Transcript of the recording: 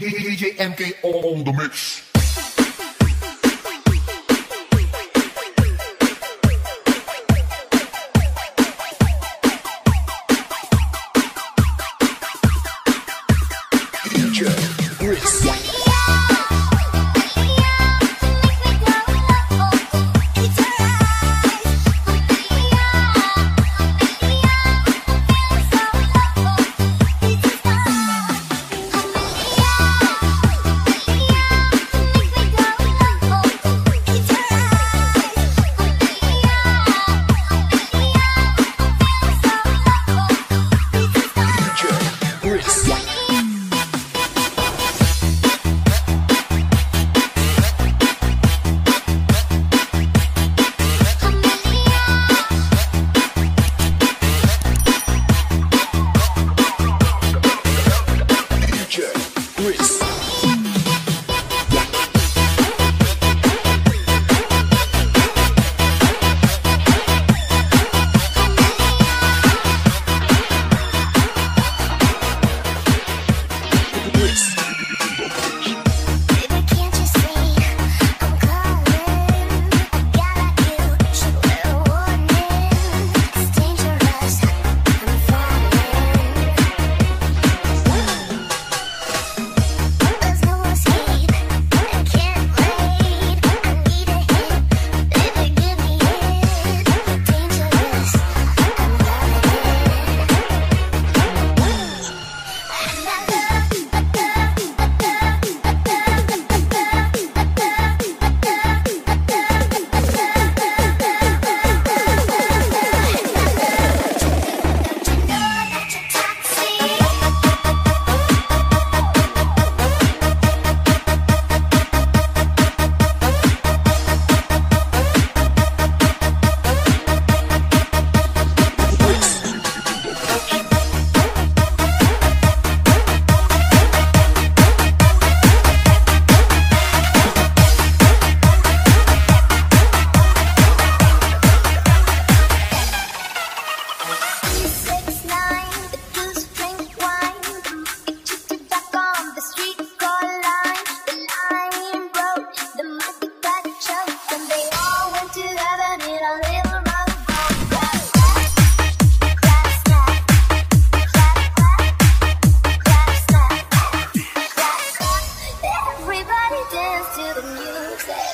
DJ MK on the mix. to the music.